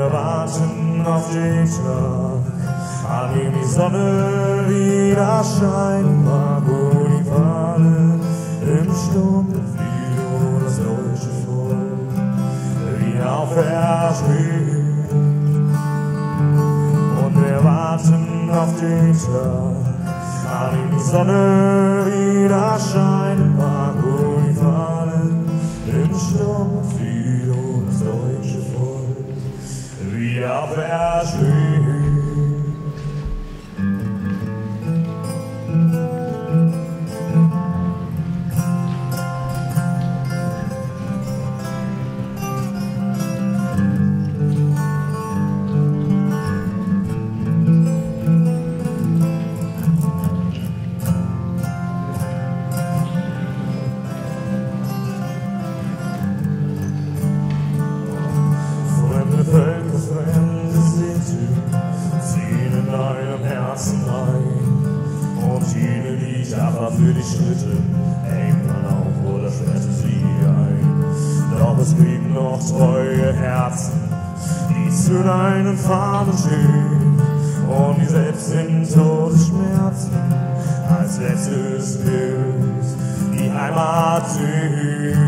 Wir warten auf den Tag, an dem die Sonne wieder scheint, mag wo die Fahne im Sturm fliegt und das deutsche Volk wieder aufersteht. Und wir warten auf den Tag, an dem die Sonne wieder scheint, mag wo die Fahne im Sturm fliegt. of our. Herzen, die zu deinen Farben stehen und die selbst in Todesschmerzen als letztes Bild die Heimat sehen.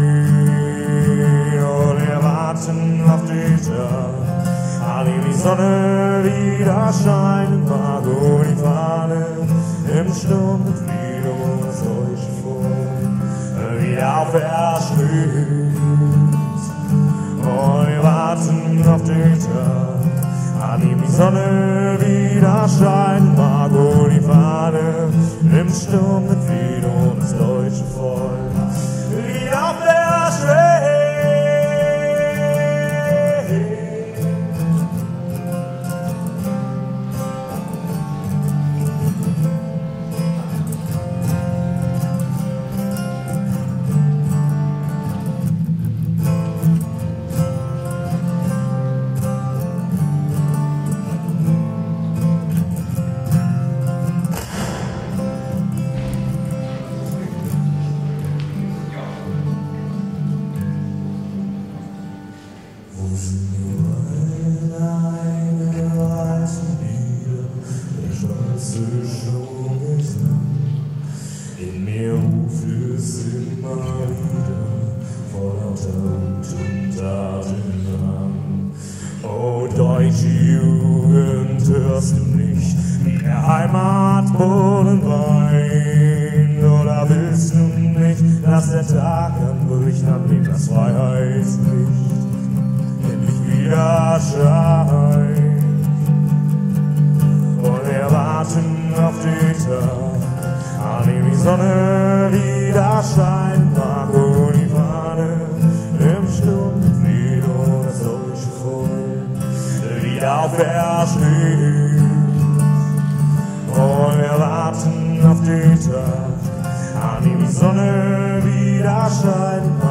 Und wir warten auf dich, da, an dem die Sonne wieder scheinen mag und die Fahne im Sturm mit Frieden und Feucht vor wieder auferstehen. Wir sind mal wieder vor lauter und Tatendrang. Oh, deutsche Jugend, hörst du nicht, wie der Heimatboden weint? Oder willst nicht, dass der Tag anbricht, an dem das Freiheitslicht endlich wieder scheint? Und wir warten auf den Tag, an dem die Sonne Widerschein nach Unifane im Stundenlied ohne solche Freude wieder verschließt. Und wir warten auf den Tag, an dem die Sonne wieder scheint.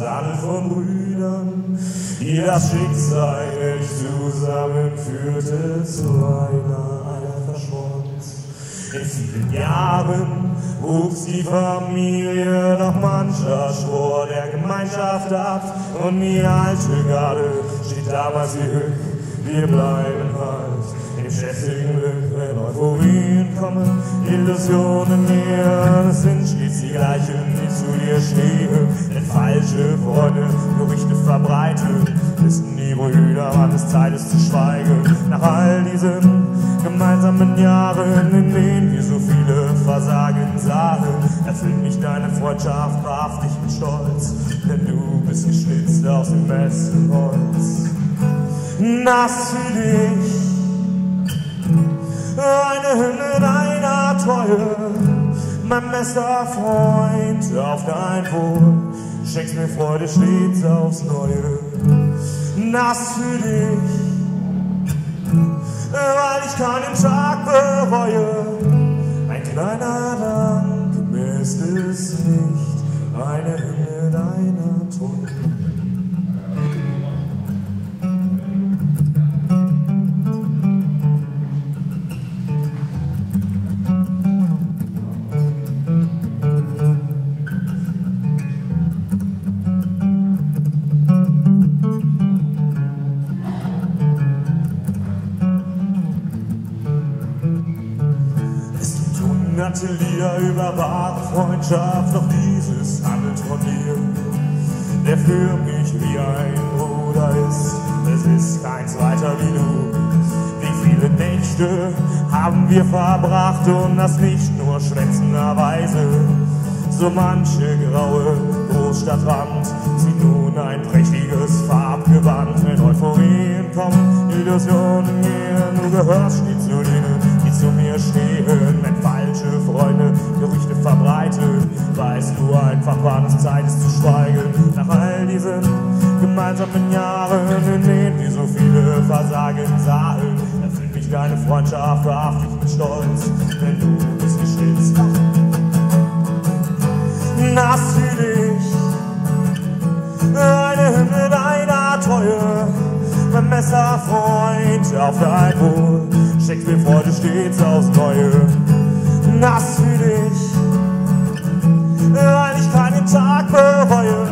Handelt von Brüdern, die das Schicksal nicht zusammenführte zu einer, einer verschmolz. In vielen Jahren wuchs die Familie, doch mancher schwor der Gemeinschaft ab. Und die alte Garde steht damals wie Glück, wir bleiben halt im schätzigen Glück, wenn Euphorien kommen, Illusionen näher, es sind stets die gleichen, stehen, denn falsche Freunde Gerüchte verbreiten, wissen die Brüder, wann es Zeit ist zu schweigen, nach all diesen gemeinsamen Jahren, in denen wir so viele Versagen sahen, erfüllt mich deine Freundschaft wahrhaftig mit Stolz, denn du bist geschnitzt aus dem besten Holz. Nass für dich, eine Hymne deiner Treue, mein bester Freund, auf dein Wohl, schenkst mir Freude stets aufs Neue. Nass für dich, weil ich keinen Tag bereue, ein kleiner Dank, mehr ist es nicht, eine Hymne deiner Treue. Hunderte Lieder über wahre Freundschaft, doch dieses handelt von dir, der für mich wie ein Bruder ist. Es ist kein zweiter wie du. Wie viele Nächte haben wir verbracht und das nicht nur schwätzenderweise. So manche graue Großstadtwand zieht nun ein prächtiges Farbgewand. Wenn Euphorien kommen, Illusionen gehen, du gehörst nie zu denen, die zu mir stehen. Wenn falsche Freunde Gerüchte verbreiten, weißt du einfach, wann es Zeit ist zu schweigen. Nach all diesen gemeinsamen Jahren, in denen wir so viele Versagen sahen, erfüllt mich deine Freundschaft wahrhaftig mit Stolz, denn du bist geschnitzt nass für dich. Eine Hymne deiner Treue, mein besser Freund auf dein Wohl, Freude stets aufs Neue. Nass für dich, weil ich keinen Tag bereue.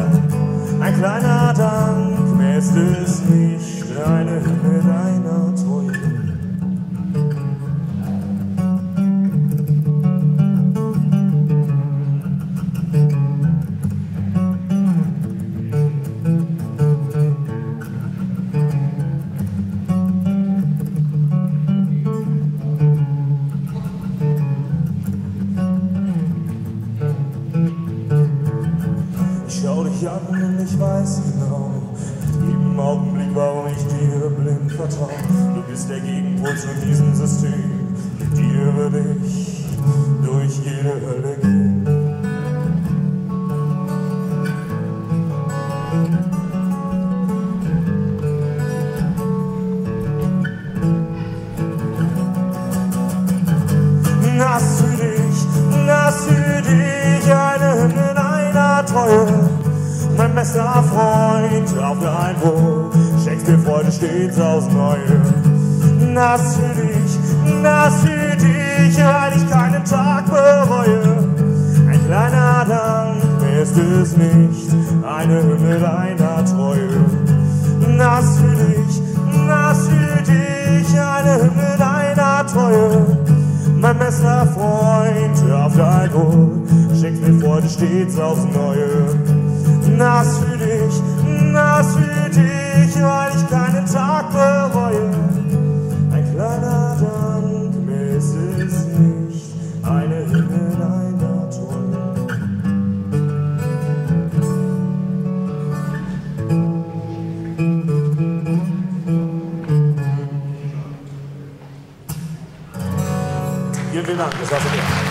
Ein kleiner Dank, mehr ist es nicht, eine Hymne Der Gegenpol zu diesem System, dir würde ich durch jede Hölle gehen. Nass für dich, nass für dich, eine Hymne deiner Treue. Mein bester Freund auf dein Wohl, schenkst mir Freude stets aufs Neue. Nass für dich, nass für dich, weil ich keinen Tag bereue. Ein kleiner Dank, ist es nicht, eine Hymne deiner Treue. Nass für dich, nass für dich, eine Hymne deiner Treue. Mein bester Freund, auf dein Wohl, schenkst mir Freude stets aufs Neue. das für dich, das für dich, weil ich keinen Tag bereue. Vielen, vielen Dank, das war's von mir.